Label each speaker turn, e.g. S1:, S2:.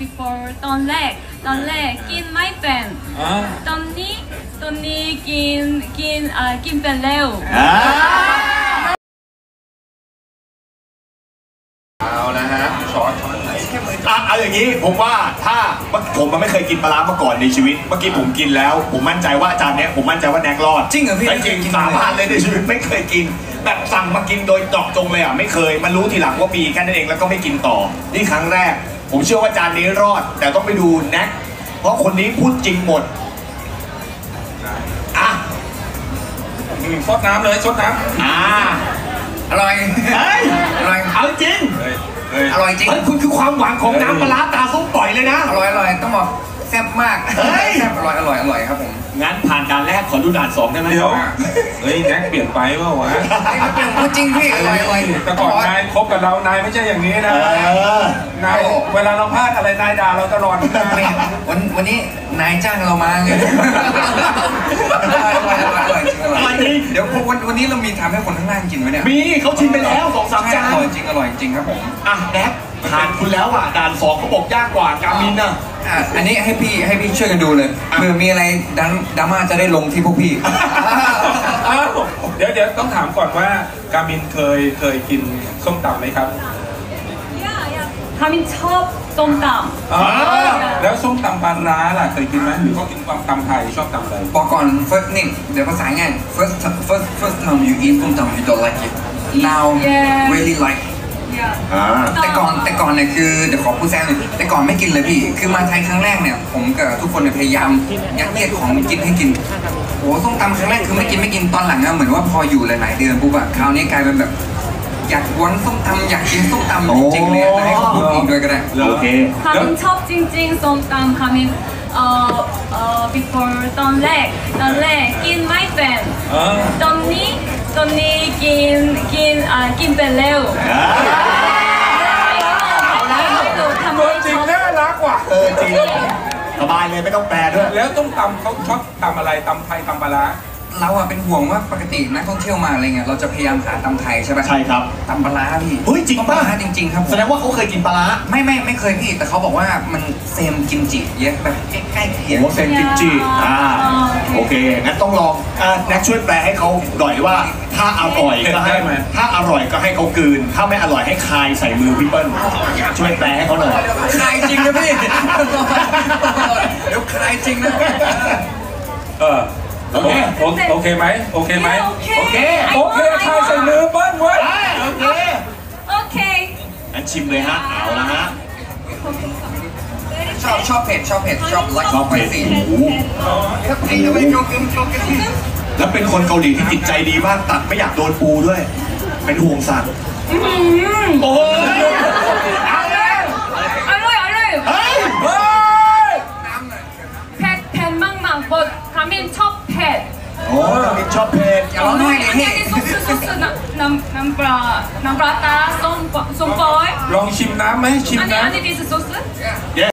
S1: before ตอนแรก ตอนแรกกินไม่เป็น
S2: อ่า
S1: ตอนนี้ตอนนี้กินกินอ่ากินเป็นแล้ว
S3: อ่าเอานะฮะช้อนอะเอาอย่างนี้ผมว่าถ้าผมมันไม่เคยกินปลาร้ามาก่อนในชีวิต เมื่อกี้ผมกินแล้ว ผมมั่นใจว่าจานเนี้ยผมมั่นใจว่าแน็กรอด
S4: จริงเหรอพี่
S3: จริง
S4: ไม่เคยกิน
S3: สาบานเลยในชีวิตไม่เคยกิน แบบสั่งมากินโดยเจาะจงเลยอะไม่เคยมันรู้ทีหลังว่ามีแค่นั้นเองแล้วก็ไม่กินต่อนี่ครั้งแรก ผมเชื่อว่าจานนี้รอด แต่ต้องไปดูแน็กเพราะคนนี้พูดจริงหมดอะ
S2: ซดน้ำเลยซดน้
S3: อ่า
S4: อร่อย
S3: เฮ้ย
S4: อร่อย
S3: เอาจริงำ
S2: เฮ้ยเฮ้ย
S4: อร่อยจริง
S3: เฮ้ยคุณคือความหวังของน้ำปลาร้าตาส้มปล่อยเลยนะ
S4: อร่อยอร่อยต้องบอก แซ่บมาก
S3: เฮ้ย
S4: แซ่บอร่อยอร่อยอร่อยครับผม
S3: งั้นผ่านด่านแรกขอดูด่านสองได้ไหม
S2: เดี๋ยว เฮ้ยแน็กเปลี่ยนไปเปล่าวะ
S4: พูดจริงพี่อร่อยอร่อย
S2: แต่ก่อนนายคบกับเรา นายไม่ใช่อย่างนี้
S3: เอ
S2: นะ
S3: อ
S2: นายเวลาเราพลาดอะไรนายด่าเราตลอดนะ
S4: นี่วันวันนี้นายจ้างเรามาไงอร่อยอร่อยอร่อยอร่อยจริงอ
S3: อร่
S4: ร่
S3: อ
S4: อยย
S3: จริง
S4: เดี๋ยววันวันนี้เรามีทำให้คนข้างล่างกินไหมเนี่ย
S3: มีเขาชิมไปแล้วสองสาม
S4: ใช่
S3: จา
S4: อนร่อยจริงอร่อยจริงครับผม
S3: อะแน็กผ่านคุณแล้วอะด่านสองเขาบอกยากกว่ากามินน่ะ
S4: อะอันนี้ให้พี่ให้พี่ช่วยกันดูเลยเผื่อมีอะไรดราดราม่าจะได้ลงที่พวกพี่
S2: อ้าวเดี๋ยวเดี๋ยวต้องถามก่อนว่ากามินเคยเคยกินส้มตำไหมครับ
S1: ทามินชอบส้มต
S2: อ๋อแล้วส้มตำปลาร้าล่ะเคยกินไหมหรือเขากินตำไทยชอบตำอะไร
S4: บอกก่อน first นี่เดี๋ยวภาษาง่าย first first first time you eat ส้มตำ you don't like it now
S1: Yeah.
S4: really like ำ
S1: yeah
S3: อ่า
S4: แต่ก่อนแต่ก่อนเนี่ยคือเดี๋ยวขอพูดแซงหน่อยแต่ก่อนไม่กินเลยพี่คือมาไทยครั้งแรกเนี่ยผมกับทุกคนเนี่ยพยายามยัดเยียดของกินให้กินโอ้ส้มตำครั้งแรกคือไม่กินไม่กินตอนหลังอะเหมือนว่าพออยู่หลายๆเดือนปุ๊บอะคราวนี้กลายเป็นแบบอยากวนส้มตำอยากกินส้มตำจริงๆเลยอะให้เขาพูดเองด้วยก็ได้
S3: โอเค
S1: ทามินชอบจริงๆส้มตำทามินเอ่อเอ่อ before ตอนแรกตอนแรกกินไม่เป็น
S2: เออ
S1: ตอนนี้ ตอนนี้กินกินอ่ากินเป็นเร็ว
S2: ตัวจริงน่ารักว่ะ
S3: เออจริงสบายเลยไม่ต้องแปลด้วย
S2: แล้วต้องตำเขาชอบตำอะไรตำไทยตำปลาร้า
S4: เราอะเป็นห่วงว่าปกตินักท่องเที่ยวมาอะไรเงี้ยเราจะพยายามหาตำไทยใช่ปะ
S3: ใช่ครับ
S4: ตำปลาร้าพี่
S3: เฮ้ยจริง
S4: ต้มป
S3: ป่ะ
S4: ลาร้าจริงๆครับผม
S3: แสดงว่าเขาเคยกินปลาร้า
S4: ไม่ไม่ไม่เคยพี่แต่เขาบอกว่ามันเซมกิมจิเยอะแบบใกล้ๆเคียง
S3: โอ้เซนกิมจิอ่าโอเคงั้นต้องลองอะแน็กช่วยแปลให้เขาหน่อยว่า ถ้าอร่อยก็ให้ถ้าอร่อยก็ให้เขากลืน ถ้าไม่อร่อยให้คายใส่มือพี่เปิ้ลช่วยแปลให้เขาหน่อย
S4: คลายจริงนะพี่ เดี๋ยวคลายจริงนะ
S2: เออ โอเคโอโอเคไหมโอเคไหม
S1: โอเค
S3: โอเค
S2: โอเคใครใส่มือเบิ้ลเว้ย
S3: อ่าโอเค
S1: โอเค
S3: งั้นชิมเลยฮะเอาละฮะ
S4: ชอบชอบเผ็ดชอบเผ็ดชอบไลค์
S3: ชอบเผ็ด
S4: สี
S3: โอ้โห
S4: ครับพี่เอาไปโยกกันโยกกัน
S3: แล้วเป็นคนเกาหลีที่จิตใจดีมากตัดไม่อยากโดนปูด้วย เป็นห่วงสัตว์โอ้ยเอาเลย
S1: อร่อยอร่อย
S3: เฮ้ย
S2: เฮ้ย
S1: เผ็ดเผ็ดมากๆ but ทามินชอบเผ็